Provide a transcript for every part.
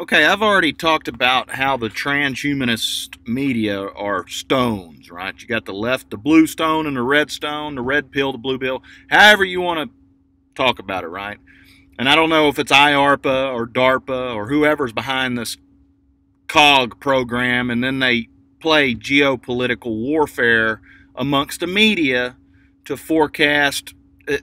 Okay, I've already talked about how the transhumanist media are stones, right? You got the left, the blue stone, and the red stone, the red pill, the blue pill, however you want to talk about it, right? And I don't know if it's IARPA or DARPA or whoever's behind this COG program, and then they play geopolitical warfare amongst the media to forecast. Uh,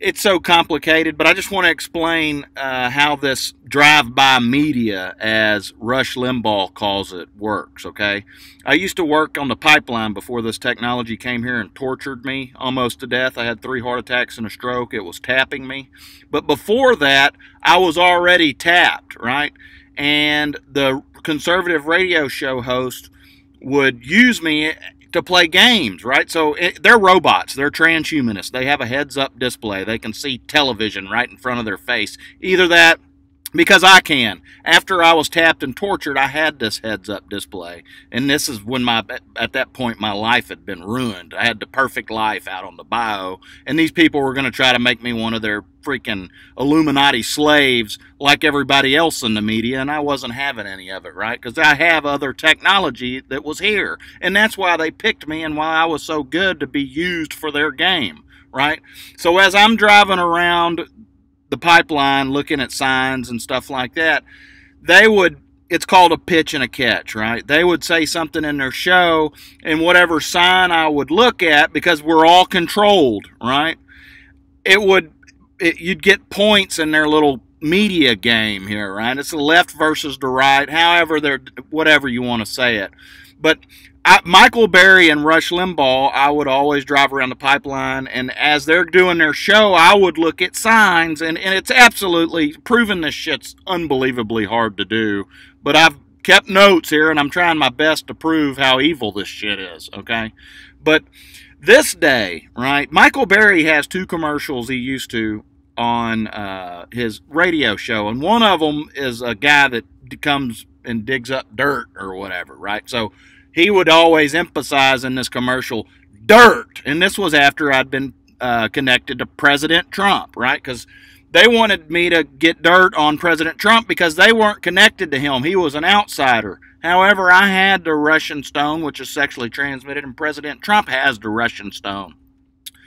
It's so complicated, but I just want to explain uh, how this drive-by media, as Rush Limbaugh calls it, works. Okay, I used to work on the pipeline before this technology came here and tortured me almost to death. I had three heart attacks and a stroke. It was tapping me, but before that, I was already tapped, right? And the conservative radio show host would use me to play games, right? So it, they're robots. They're transhumanists. They have a heads up display. They can see television right in front of their face. Either that because I can. After I was tapped and tortured, I had this heads up display. And this is when my, at that point, my life had been ruined. I had the perfect life out on the bio. And these people were going to try to make me one of their freaking Illuminati slaves like everybody else in the media. And I wasn't having any of it, right? Because I have other technology that was here. And that's why they picked me and why I was so good to be used for their game right? So as I'm driving around the pipeline looking at signs and stuff like that, they would it's called a pitch and a catch, right? They would say something in their show, and whatever sign I would look at, because we're all controlled, right? It would, it, you'd get points in their little media game here, right? It's the left versus the right, however they're, whatever you want to say it. But I, Michael Berry and Rush Limbaugh, I would always drive around the pipeline, and as they're doing their show, I would look at signs, and, and it's absolutely proven this shit's unbelievably hard to do. But I've kept notes here, and I'm trying my best to prove how evil this shit is, okay? But this day, right, Michael Berry has two commercials he used to on uh, his radio show, and one of them is a guy that comes and digs up dirt or whatever, right? So he would always emphasize in this commercial dirt. And this was after I'd been uh, connected to President Trump, right? Because they wanted me to get dirt on President Trump because they weren't connected to him. He was an outsider. However, I had the Russian stone, which is sexually transmitted, and President Trump has the Russian stone.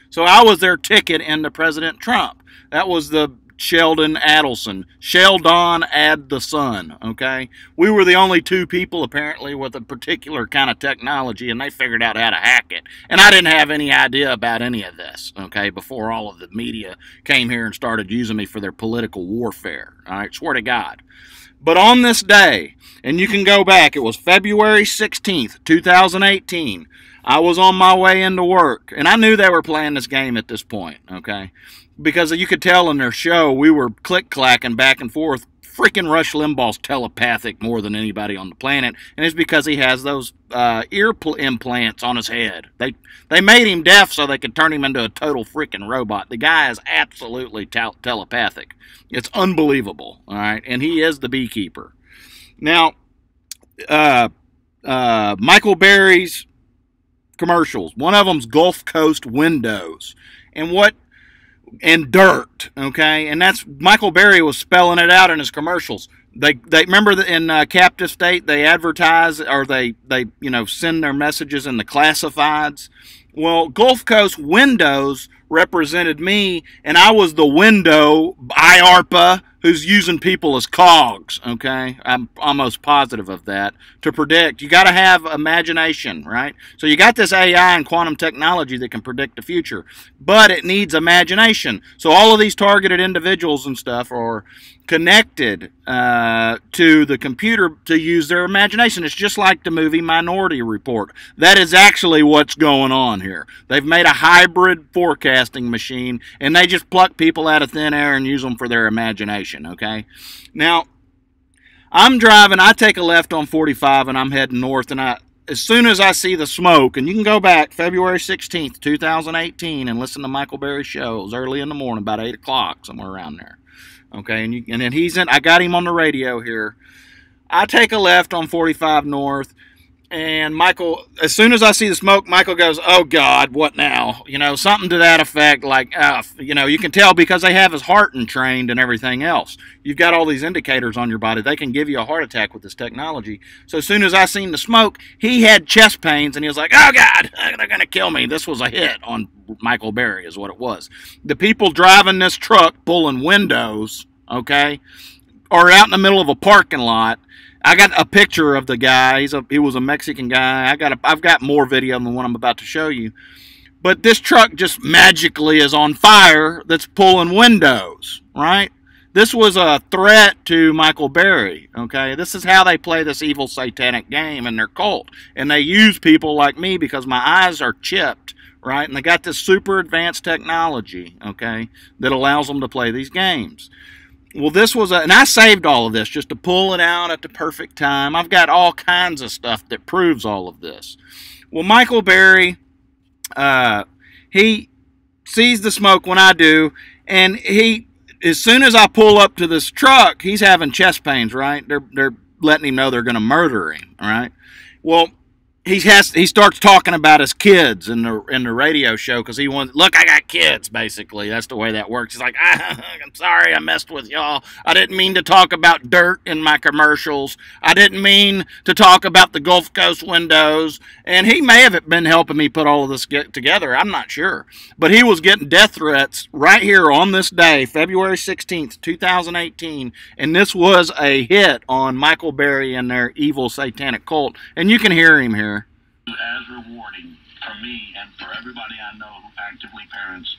So I was their ticket into President Trump. That was the Sheldon Adelson. Sheldon Ad the Sun, okay? We were the only two people, apparently, with a particular kind of technology, and they figured out how to hack it. And I didn't have any idea about any of this, okay, before all of the media came here and started using me for their political warfare, all right? Swear to God. But on this day, and you can go back, it was February 16th, 2018. I was on my way into work, and I knew they were playing this game at this point, okay? because you could tell in their show we were click clacking back and forth. Freaking Rush Limbaugh's telepathic more than anybody on the planet, and it's because he has those uh, ear implants on his head. They they made him deaf so they could turn him into a total freaking robot. The guy is absolutely tel telepathic. It's unbelievable. All right, and he is the beekeeper. Now, uh, uh, Michael Berry's commercials. One of them's Gulf Coast Windows, and what and dirt. Okay, and that's Michael Berry was spelling it out in his commercials. They they remember that in uh, Captive State they advertise or they they you know send their messages in the classifieds. Well, Gulf Coast Windows represented me, and I was the window IARPA who's using people as cogs, okay? I'm almost positive of that. To predict, you got to have imagination, right? So you got this AI and quantum technology that can predict the future, but it needs imagination. So all of these targeted individuals and stuff are connected uh, to the computer to use their imagination. It's just like the movie Minority Report. That is actually what's going on here. They've made a hybrid forecasting machine, and they just pluck people out of thin air and use them for their imagination okay? Now, I'm driving, I take a left on 45 and I'm heading north and I as soon as I see the smoke, and you can go back February 16th, 2018, and listen to Michael Berry's show. It was early in the morning, about 8 o'clock, somewhere around there. Okay, and, you, and then he's in, I got him on the radio here. I take a left on 45 North, and Michael, as soon as I see the smoke, Michael goes, "Oh God, what now?" You know, something to that effect. Like, uh, you know, you can tell because they have his heart and trained and everything else. You've got all these indicators on your body; they can give you a heart attack with this technology. So as soon as I seen the smoke, he had chest pains, and he was like, "Oh God, they're gonna kill me." This was a hit on Michael Berry, is what it was. The people driving this truck, pulling windows, okay, are out in the middle of a parking lot I got a picture of the guy. He's a he was a Mexican guy. I got a, I've got more video than what I'm about to show you. But this truck just magically is on fire that's pulling windows, right? This was a threat to Michael Berry, okay? This is how they play this evil satanic game in their cult. And they use people like me because my eyes are chipped, right? And they got this super advanced technology, okay, that allows them to play these games. Well, this was a, and I saved all of this just to pull it out at the perfect time. I've got all kinds of stuff that proves all of this. Well, Michael Berry, uh, he sees the smoke when I do, and he, as soon as I pull up to this truck, he's having chest pains, right? They're, they're letting him know they're going to murder him, right? Well, he has he starts talking about his kids in the in the radio show because he wants look I got kids basically. That's the way that works. He's like I'm sorry I messed with y'all. I didn't mean to talk about dirt in my commercials. I didn't mean to talk about the Gulf Coast windows. And he may have been helping me put all of this get together. I'm not sure. But he was getting death threats right here on this day February 16th 2018 and this was a hit on Michael Berry and their evil satanic cult. And you can hear him here as rewarding for me and for everybody I know who actively parents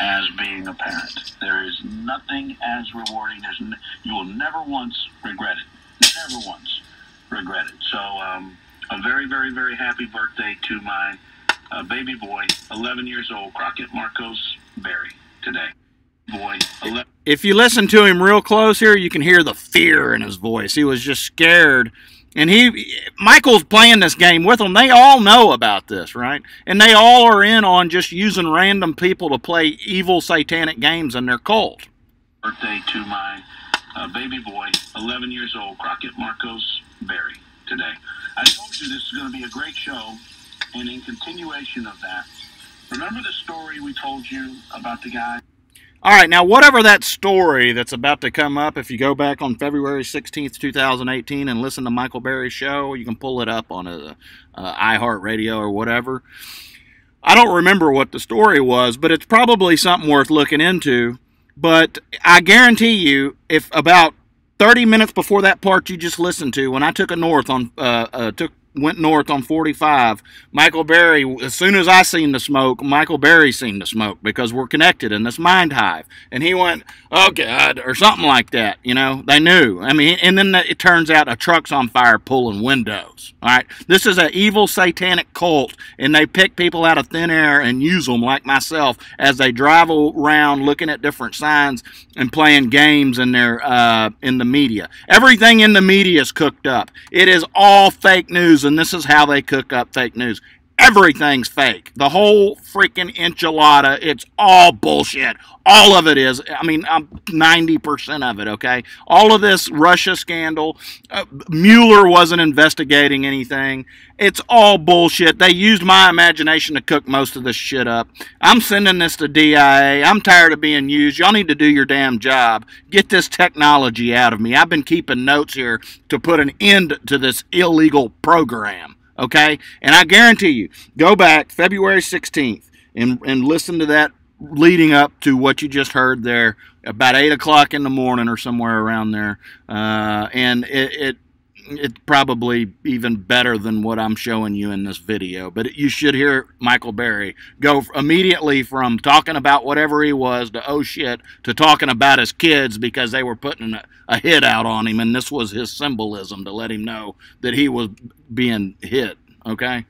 as being a parent. There is nothing as rewarding. There's n- you will never once regret it. Never once regret it. So, um, a very, very, very happy birthday to my uh, baby boy, 11 years old, Crockett Marcos Berry, today. Boy, 11. If you listen to him real close here, you can hear the fear in his voice. He was just scared and he, Michael's playing this game with them. They all know about this, right? And they all are in on just using random people to play evil satanic games in their cult. Birthday to my uh, baby boy, 11 years old, Crockett Marcos Berry, today. I told you this is going to be a great show, and in continuation of that, remember the story we told you about the guy? All right, now whatever that story that's about to come up, if you go back on February 16th, 2018 and listen to Michael Berry's show, you can pull it up on a, a iHeartRadio or whatever. I don't remember what the story was, but it's probably something worth looking into. But I guarantee you, if about 30 minutes before that part you just listened to, when I took a north on, uh, uh, took went north on 45. Michael Berry, as soon as I seen the smoke, Michael Berry seen the smoke because we're connected in this mind hive. And he went, oh God, or something like that. You know, they knew. I mean, and then it turns out a truck's on fire pulling windows. All right. This is an evil satanic cult, and they pick people out of thin air and use them like myself as they drive around looking at different signs and playing games in their uh, in the media. Everything in the media is cooked up. It is all fake news and this is how they cook up fake news. Everything's fake. The whole freaking enchilada, it's all bullshit. All of it is. I mean, I'm 90% of it, okay? All of this Russia scandal, uh, Mueller wasn't investigating anything. It's all bullshit. They used my imagination to cook most of this shit up. I'm sending this to DIA. I'm tired of being used. Y'all need to do your damn job. Get this technology out of me. I've been keeping notes here to put an end to this illegal program okay? And I guarantee you, go back February 16th and, and listen to that leading up to what you just heard there about 8 o'clock in the morning or somewhere around there. Uh, and it, it it's probably even better than what I'm showing you in this video. But you should hear Michael Berry go immediately from talking about whatever he was to oh shit to talking about his kids because they were putting a, a hit out on him, and this was his symbolism to let him know that he was being hit. Okay.